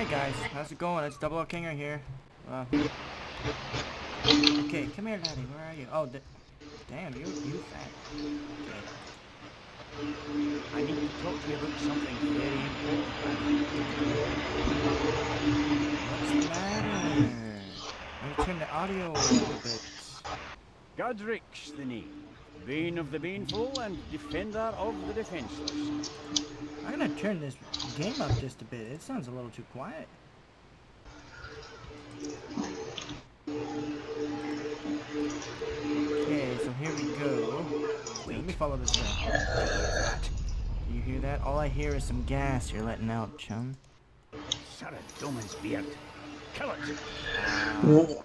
Hey guys, how's it going? It's Double O Kinger here. Uh, okay, come here, Daddy. Where are you? Oh, damn, you you fat. Okay. I need to talk to you about something very important. What's the matter? Let me turn the audio a little bit. Godric's the name. Bane of the Baneful and Defender of the Defenseless. I'm gonna turn this game up just a bit. It sounds a little too quiet. Okay, so here we go. Wait, let me follow this guy. Do you hear that? All I hear is some gas you're letting out, chum. Sarah Doman's beard. Kill it! Well,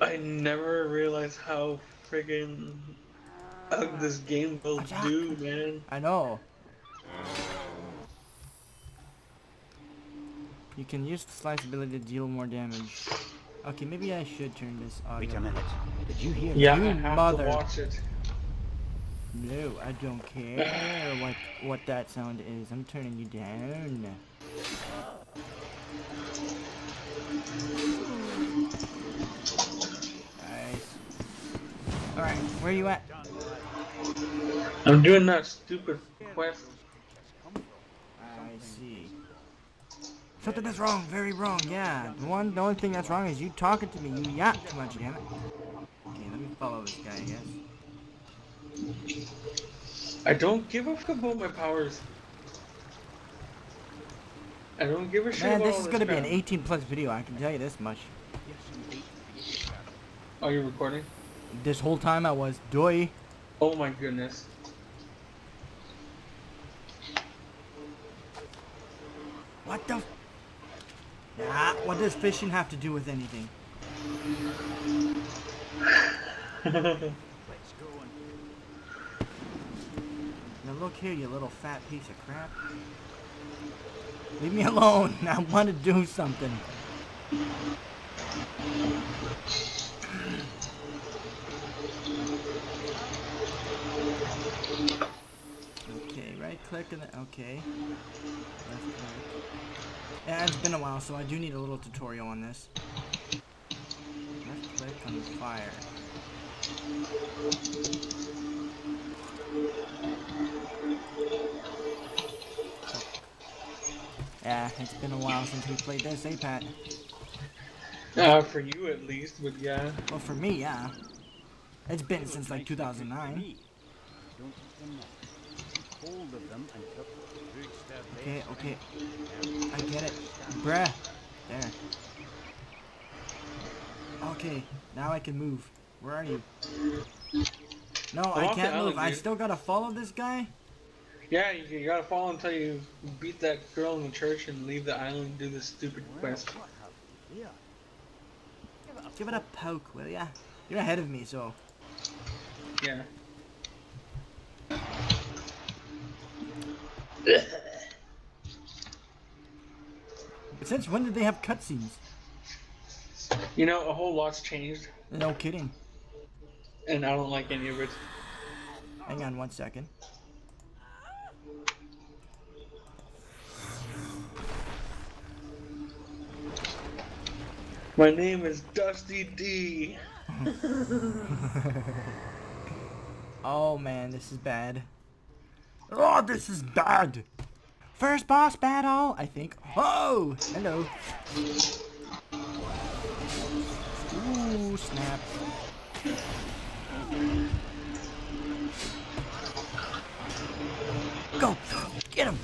I never realized how friggin' how this game will do, man. I know. You can use the slice ability to deal more damage. Okay, maybe I should turn this audio. Wait a minute. Did you hear Yeah, You I have mother. to watch it. No, I don't care what what that sound is. I'm turning you down. Nice. Alright, where are you at? I'm doing that stupid quest. I see. Something that's wrong, very wrong, yeah. The one the only thing that's wrong is you talking to me. You yap too much, damn it. Okay, let me follow this guy, I guess. I don't give a fuck about my powers. I don't give a shit Man, this is gonna be an 18 plus video, I can tell you this much. Are you recording? This whole time I was doy. Oh my goodness. What the? What does fishing have to do with anything? Let's go and Now look here, you little fat piece of crap. Leave me alone. I want to do something. Okay, right click and then, okay. Left click. Yeah, it's been a while, so I do need a little tutorial on this. Left click on fire. Yeah, it's been a while since we played this, eh, Pat? Uh, for you at least, but yeah. Well, for me, yeah. It's been since like 2009. Hold of them and cut the big stab Okay, okay. I get it. Bruh. There. Okay, now I can move. Where are you? No, I'm I can't move. island, I still gotta follow this guy? Yeah, you, you gotta follow until you beat that girl in the church and leave the island and do this stupid quest. what have we here? Give it a Give it a poke, will ya? You're ahead of me, so. Yeah. Since when did they have cutscenes? You know, a whole lot's changed, No kidding. and I don't like any of it. Hang on one second. My name is Dusty D. Oh man, this is bad. Oh, this is bad. First boss battle, I think. Oh, hello. Ooh, snap. Go, get him.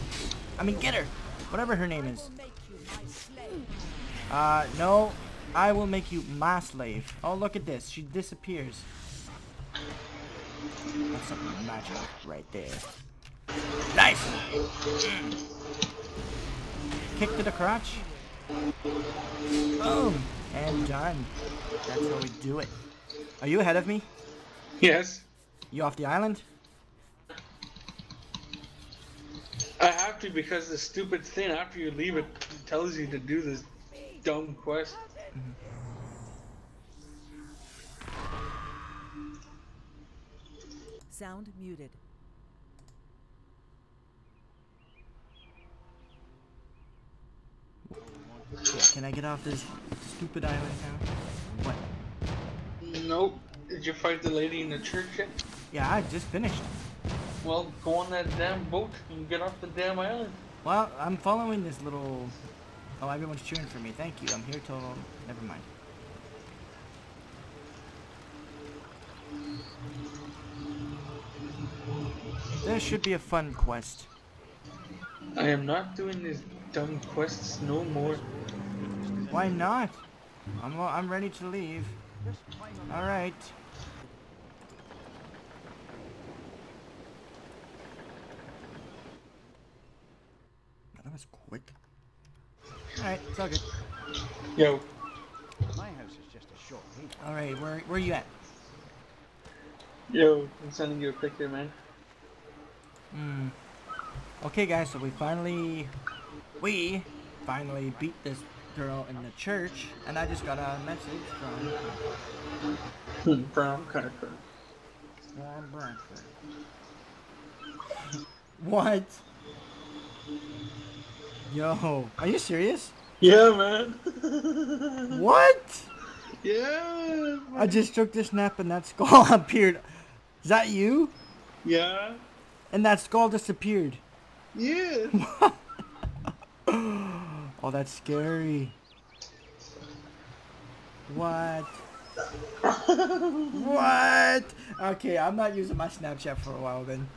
I mean, get her. Whatever her name is. Uh, no. I will make you my slave. Oh, look at this. She disappears. That's some magic right there. Nice! Hmm. Kick to the crotch. Boom! And done. That's how we do it. Are you ahead of me? Yes, You off the island? I have to because the stupid thing after you leave it tells you to do this dumb quest. Sound muted. Can I get off this stupid island now? What? Nope. Did you fight the lady in the church yet? Yeah, I just finished. Well, go on that damn boat and get off the damn island. Well, I'm following this little... Oh, everyone's cheering for me. Thank you. I'm here till... Never mind. This should be a fun quest. I am not doing these dumb quests no more. Why not? I'm, I'm ready to leave. Alright. That was quick. Alright, it's all good. Yo, My house is just a short leap. Alright, where, where are you at? yo, I'm sending you a picture, man. Hmm. Okay, guys, so we finally, we finally beat this girl in the church, and I just got a message from hmm, Brown Carter. Warren Bradford. what? Yo, are you serious? Yeah, man. What? yeah. I just took this nap and that skull appeared. Is that you? Yeah. And that skull disappeared. Yeah. Oh, that's scary. What? what? Okay, I'm not using my Snapchat for a while then.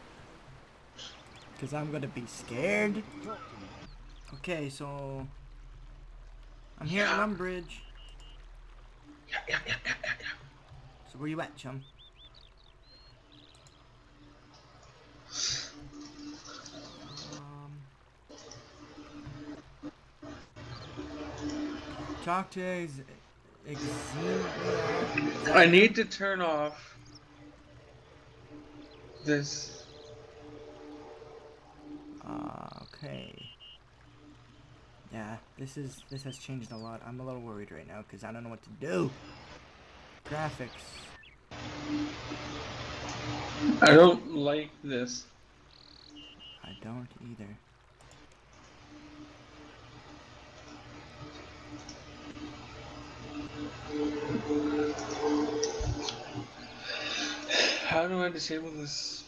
Because I'm going to be scared. Okay, so... I'm here at Lumbridge. So where you at, chum? Talk to I need to turn off this. Uh, okay. Yeah, this is this has changed a lot. I'm a little worried right now because I don't know what to do. Graphics. I don't like this. I don't either. How do I disable this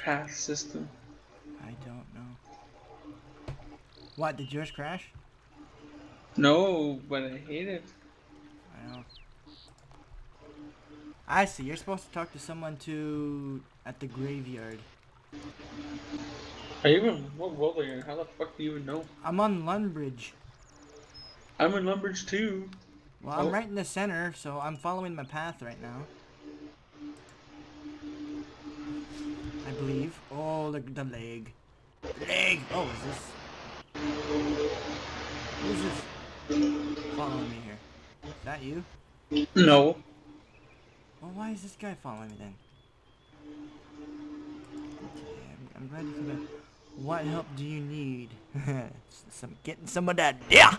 path system? I don't know. What, did yours crash? No, but I hate it. I know. I see, you're supposed to talk to someone to at the graveyard. I even what world are you in? How the fuck do you even know? I'm on Lumbridge. I'm in Lumbridge too. Well, oh. I'm Oh. right in the center, so I'm following my path right now. I believe. Oh, the, the leg. The leg! Oh, is this... Who's this following me here? Is that you? No. Well, why is this guy following me then? Okay, I'm, I'm the... What help do you need? some getting some of that... Yeah!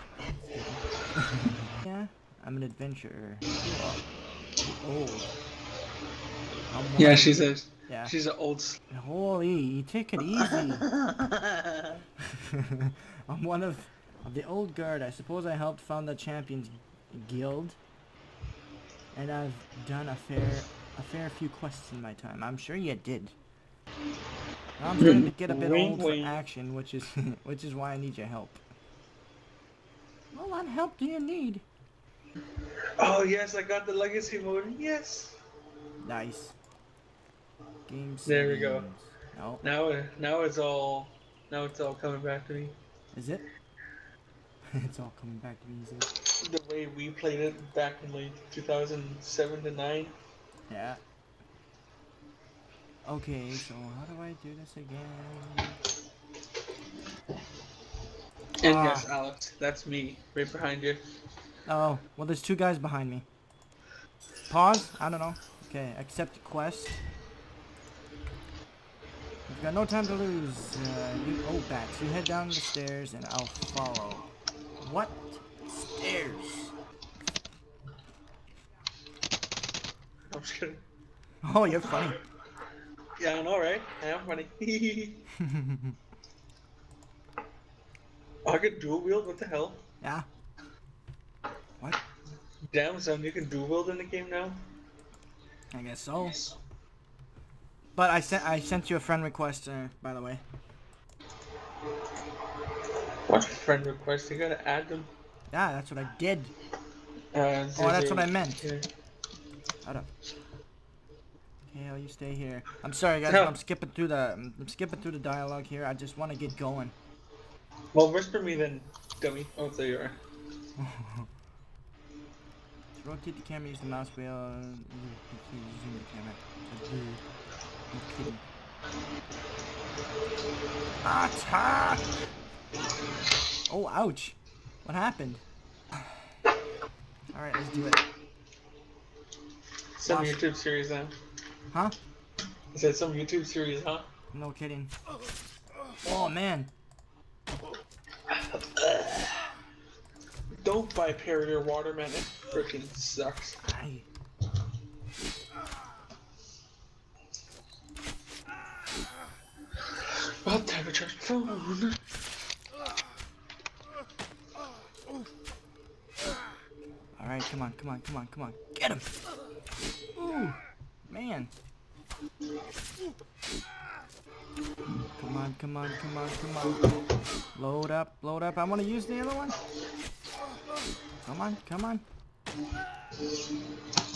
yeah? I'm an adventurer. Old. Yeah, she's a Yeah. she's an old. Holy, you take it easy. I'm one of, of the old guard. I suppose I helped found the champions guild. And I've done a fair a fair few quests in my time. I'm sure you did. I'm starting to get a bit old for action, which is which is why I need your help. Well, what help do you need? Oh yes, I got the legacy mode. Yes. Nice. Games. There we go. No, Now, now it's all, now it's all coming back to me. is it? it's all coming back to me. Is it? The way we played it back in like 2007 to 9. Yeah. Okay, so how do I do this again? And Ah. yes, Alex, that's me, right behind you. Oh, well there's two guys behind me. Pause? I don't know. Okay, accept quest. We've got no time to lose. Uh, you, oh, bats. You head down the stairs and I'll follow. What? Stairs? I'm just kidding. Oh, you're funny. Yeah, I know, right? I am funny. I could dual wield. What the hell? Yeah. Damn, son, you can do wield in the game now. I guess so. But I sent I sent you a friend request, uh, by the way. What friend request? You gotta add them. Yeah, that's what I did. Uh, Oh, that's what I meant. here. Hold up. Hale, you stay here. I'm sorry, guys. No. I'm skipping through the I'm skipping through the dialogue here. I just want to get going. Well, whisper me then, dummy. Oh, there you are. Rotate the camera, use the mouse wheel. Zoom the camera. No kidding. Attack! Oh, ouch! What happened? All right, let's do it. Some Lost. YouTube series, huh? Huh? I said some YouTube series, huh? No kidding. Oh man. Don't buy Perrier water, man. It freaking sucks. About time to charge phone. All right, come on, come on, come on, come on. Get him! Ooh, man. Come on, come on, come on, come on. Load up, load up. I want to use the other one. Come on, come on.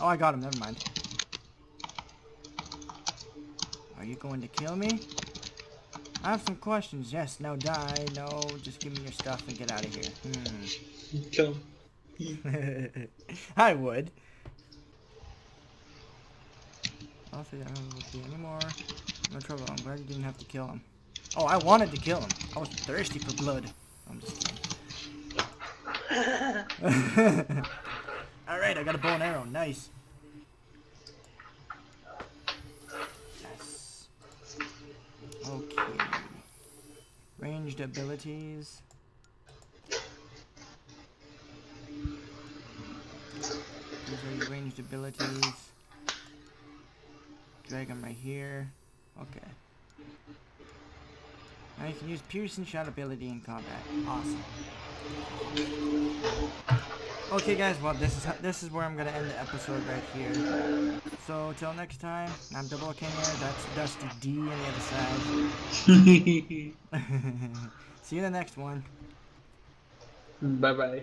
Oh, I got him. Never mind. Are you going to kill me? I have some questions. Yes, no, die. No, just give me your stuff and get out of here. Hmm. I would. I don't think I would be anymore. No trouble. I'm glad you didn't have to kill him. Oh, I wanted to kill him. I was thirsty for blood. I'm just kidding. Alright, I got a bow and arrow. Nice. Yes. Okay. Ranged abilities. These are ranged abilities. Drag them right here. Okay. Now you can use piercing shot ability in combat. Awesome. Okay, guys. Well, this is this is where I'm gonna end the episode right here. So till next time, I'm Double here. That's Dusty D on the other side. See you in the next one. bye bye.